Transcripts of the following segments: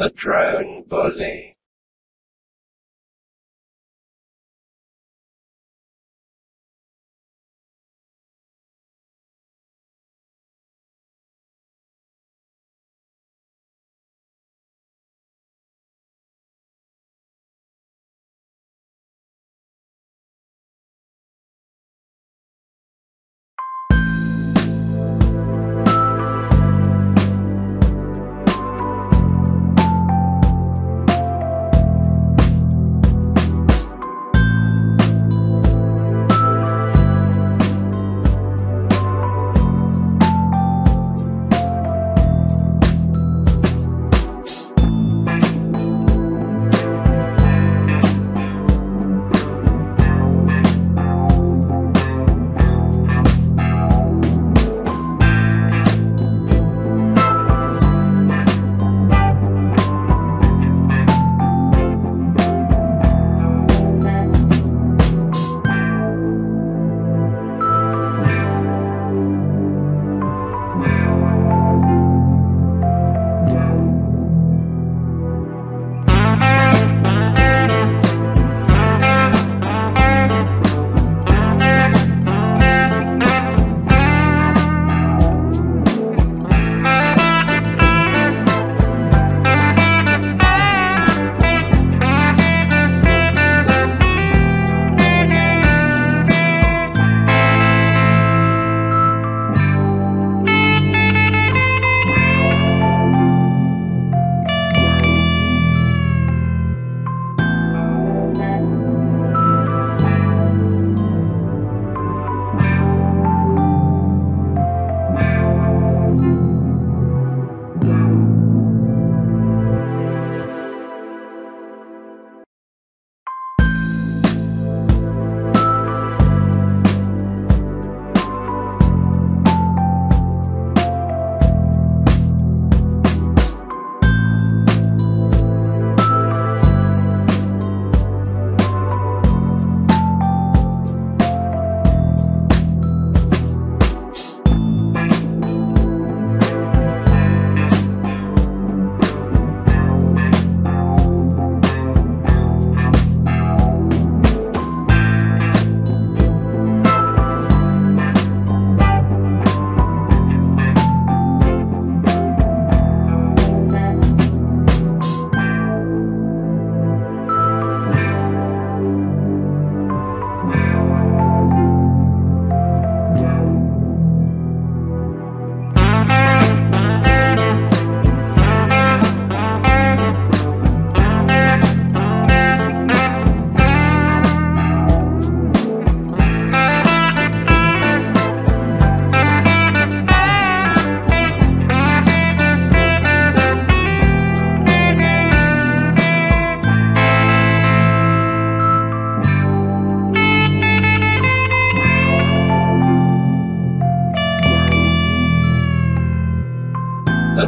The Drone Bully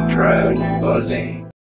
Drone Bully